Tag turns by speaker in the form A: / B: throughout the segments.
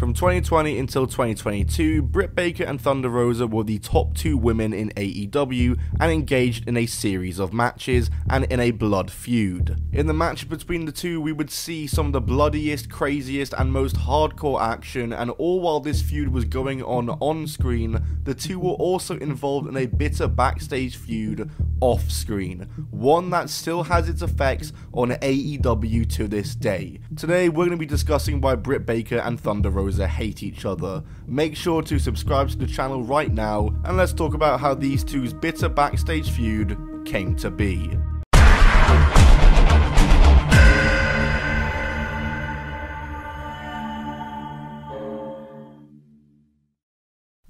A: From 2020 until 2022, Britt Baker and Thunder Rosa were the top two women in AEW and engaged in a series of matches and in a blood feud. In the match between the two, we would see some of the bloodiest, craziest, and most hardcore action, and all while this feud was going on on screen, the two were also involved in a bitter backstage feud off screen, one that still has its effects on AEW to this day. Today, we're going to be discussing why Britt Baker and Thunder Rosa hate each other. Make sure to subscribe to the channel right now, and let's talk about how these two's bitter backstage feud came to be.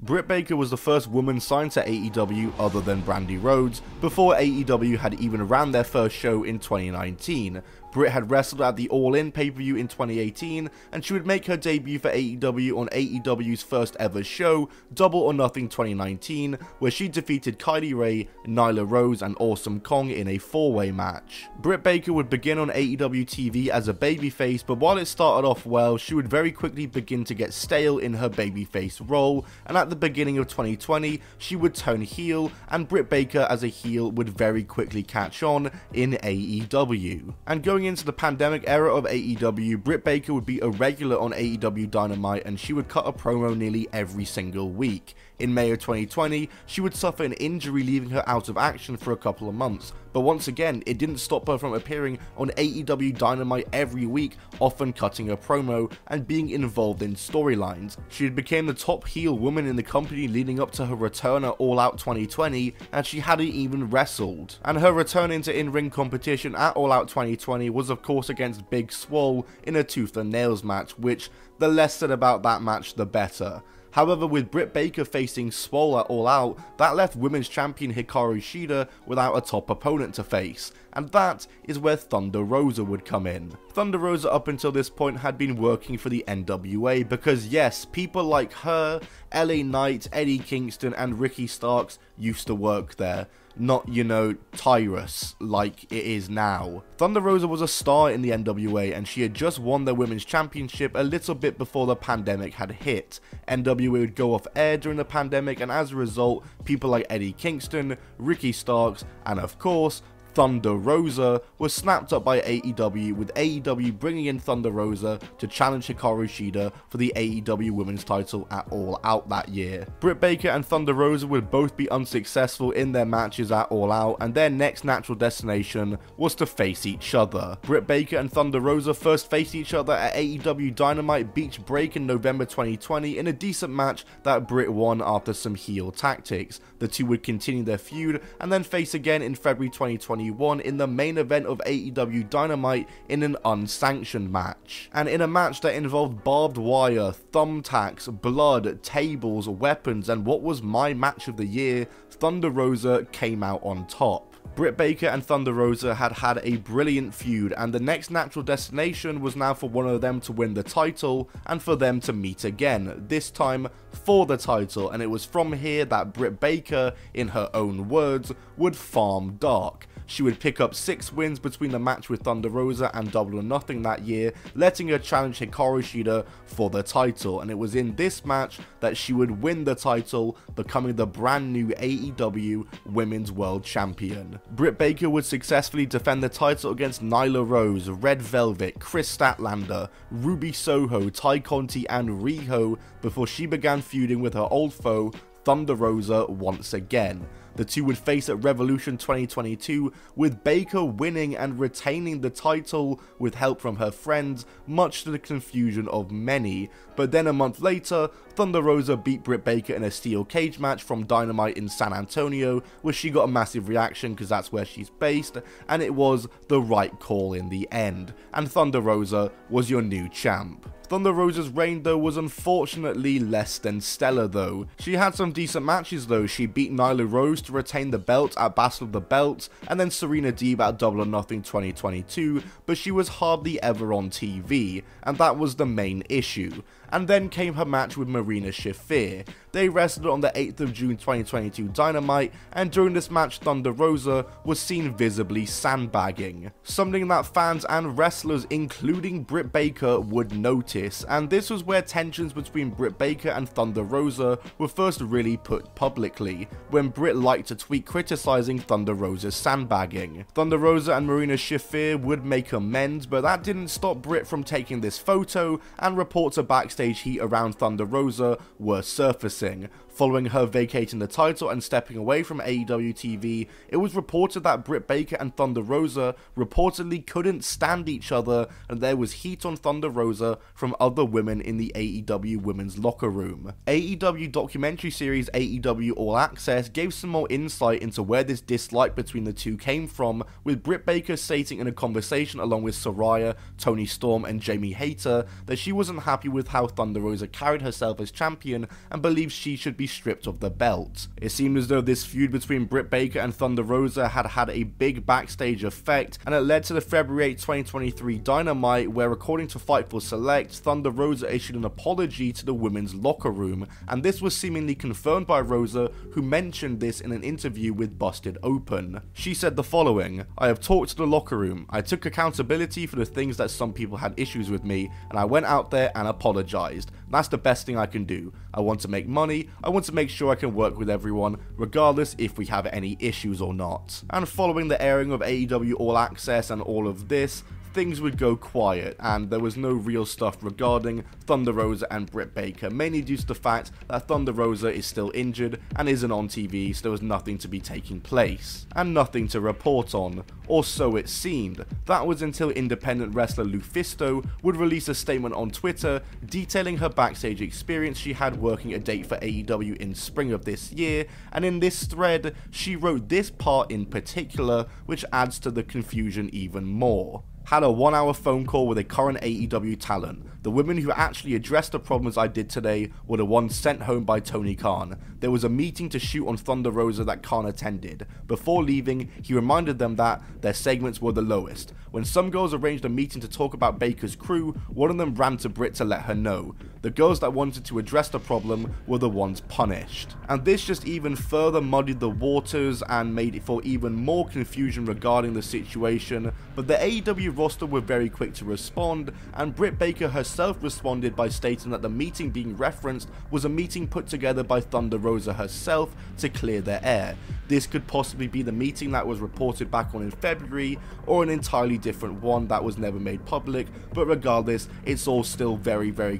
A: Britt Baker was the first woman signed to AEW other than Brandi Rhodes, before AEW had even ran their first show in 2019, Britt had wrestled at the All In pay per view in 2018, and she would make her debut for AEW on AEW's first ever show, Double or Nothing 2019, where she defeated Kylie Rae, Nyla Rose, and Awesome Kong in a four way match. Britt Baker would begin on AEW TV as a babyface, but while it started off well, she would very quickly begin to get stale in her babyface role, and at the beginning of 2020, she would turn heel, and Britt Baker as a heel would very quickly catch on in AEW. And going Going into the pandemic era of AEW, Britt Baker would be a regular on AEW Dynamite and she would cut a promo nearly every single week. In May of 2020, she would suffer an injury leaving her out of action for a couple of months, but once again, it didn't stop her from appearing on AEW Dynamite every week, often cutting a promo and being involved in storylines. She had become the top heel woman in the company leading up to her return at All Out 2020, and she hadn't even wrestled. And her return into in-ring competition at All Out 2020 was of course against Big Swole in a tooth and nails match, which the less said about that match the better. However, with Britt Baker facing Swole at All Out, that left Women's Champion Hikaru Shida without a top opponent to face, and that is where Thunder Rosa would come in. Thunder Rosa up until this point had been working for the NWA because yes, people like her, LA Knight, Eddie Kingston and Ricky Starks used to work there, not, you know, Tyrus like it is now. Thunder Rosa was a star in the NWA and she had just won their women's championship a little bit before the pandemic had hit. NWA would go off air during the pandemic and as a result, people like Eddie Kingston, Ricky Starks, and of course, Thunder Rosa was snapped up by AEW, with AEW bringing in Thunder Rosa to challenge Hikaru Shida for the AEW Women's title at All Out that year. Britt Baker and Thunder Rosa would both be unsuccessful in their matches at All Out, and their next natural destination was to face each other. Britt Baker and Thunder Rosa first faced each other at AEW Dynamite Beach Break in November 2020 in a decent match that Britt won after some heel tactics. The two would continue their feud and then face again in February 2020 2021 in the main event of AEW Dynamite in an unsanctioned match. And in a match that involved barbed wire, thumbtacks, blood, tables, weapons, and what was my match of the year, Thunder Rosa came out on top. Britt Baker and Thunder Rosa had had a brilliant feud, and the next natural destination was now for one of them to win the title and for them to meet again, this time for the title, and it was from here that Britt Baker, in her own words, would farm dark. She would pick up 6 wins between the match with Thunder Rosa and Double or Nothing that year, letting her challenge Hikaru Shida for the title, and it was in this match that she would win the title, becoming the brand new AEW Women's World Champion. Britt Baker would successfully defend the title against Nyla Rose, Red Velvet, Kris Statlander, Ruby Soho, Tay Conti and Riho before she began feuding with her old foe Thunder Rosa once again. The two would face at Revolution 2022, with Baker winning and retaining the title with help from her friends, much to the confusion of many. But then a month later, Thunder Rosa beat Britt Baker in a steel cage match from Dynamite in San Antonio, where she got a massive reaction because that's where she's based, and it was the right call in the end. And Thunder Rosa was your new champ. Thunder Rosa's reign though was unfortunately less than stellar though. She had some decent matches though, she beat Nyla Rose to retain the belt at Battle of the Belts, and then Serena Deeb at Double or Nothing 2022, but she was hardly ever on TV, and that was the main issue and then came her match with Marina Shafir. They wrestled on the 8th of June 2022 Dynamite, and during this match Thunder Rosa was seen visibly sandbagging, something that fans and wrestlers including Britt Baker would notice, and this was where tensions between Britt Baker and Thunder Rosa were first really put publicly, when Britt liked to tweet criticizing Thunder Rosa's sandbagging. Thunder Rosa and Marina Shafir would make amends, but that didn't stop Britt from taking this photo, and reports backstage backstage heat around Thunder Rosa were surfacing, Following her vacating the title and stepping away from AEW TV, it was reported that Britt Baker and Thunder Rosa reportedly couldn't stand each other and there was heat on Thunder Rosa from other women in the AEW women's locker room. AEW documentary series AEW All Access gave some more insight into where this dislike between the two came from, with Britt Baker stating in a conversation along with Soraya, Toni Storm and Jamie Hayter that she wasn't happy with how Thunder Rosa carried herself as champion and believes she should be stripped of the belt. It seemed as though this feud between Britt Baker and Thunder Rosa had had a big backstage effect, and it led to the February 8, 2023 Dynamite, where according to Fightful Select, Thunder Rosa issued an apology to the women's locker room, and this was seemingly confirmed by Rosa, who mentioned this in an interview with Busted Open. She said the following, I have talked to the locker room, I took accountability for the things that some people had issues with me, and I went out there and apologized. That's the best thing I can do. I want to make money, I want to make sure I can work with everyone, regardless if we have any issues or not. And following the airing of AEW All Access and all of this, things would go quiet and there was no real stuff regarding Thunder Rosa and Britt Baker, mainly due to the fact that Thunder Rosa is still injured and isn't on TV, so there was nothing to be taking place, and nothing to report on, or so it seemed. That was until independent wrestler Lufisto would release a statement on Twitter detailing her backstage experience she had working a date for AEW in spring of this year, and in this thread, she wrote this part in particular, which adds to the confusion even more had a one hour phone call with a current AEW talent. The women who actually addressed the problems I did today were the ones sent home by Tony Khan. There was a meeting to shoot on Thunder Rosa that Khan attended. Before leaving, he reminded them that their segments were the lowest. When some girls arranged a meeting to talk about Baker's crew, one of them ran to Britt to let her know. The girls that wanted to address the problem were the ones punished. And this just even further muddied the waters and made it for even more confusion regarding the situation, but the AEW roster were very quick to respond, and Britt Baker herself responded by stating that the meeting being referenced was a meeting put together by Thunder Rosa herself to clear their air. This could possibly be the meeting that was reported back on in February, or an entirely different one that was never made public, but regardless, it's all still very, very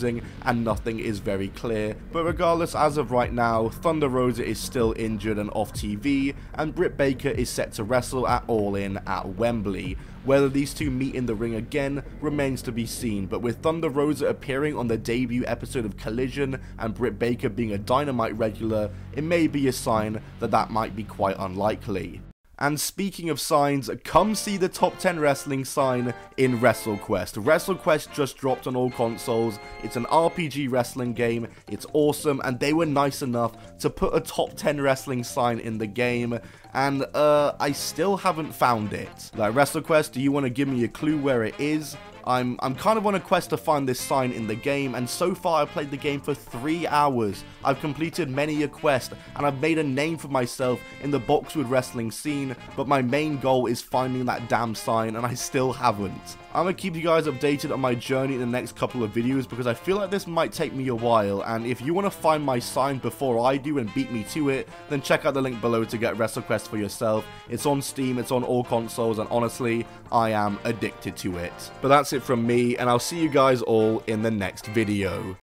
A: confusing, and nothing is very clear. But regardless, as of right now, Thunder Rosa is still injured and off TV, and Britt Baker is set to wrestle at All In at Wembley. Whether these two meet in the ring again remains to be seen, but with Thunder Rosa appearing on the debut episode of Collision and Britt Baker being a Dynamite regular, it may be a sign that that might be quite unlikely. And speaking of signs, come see the top 10 wrestling sign in WrestleQuest. WrestleQuest just dropped on all consoles. It's an RPG wrestling game. It's awesome, and they were nice enough to put a top 10 wrestling sign in the game. And uh, I still haven't found it. Like WrestleQuest, do you want to give me a clue where it is? I'm, I'm kind of on a quest to find this sign in the game, and so far I've played the game for 3 hours. I've completed many a quest, and I've made a name for myself in the Boxwood wrestling scene, but my main goal is finding that damn sign, and I still haven't. I'm going to keep you guys updated on my journey in the next couple of videos because I feel like this might take me a while and if you want to find my sign before I do and beat me to it, then check out the link below to get WrestleQuest for yourself. It's on Steam, it's on all consoles and honestly, I am addicted to it. But that's it from me and I'll see you guys all in the next video.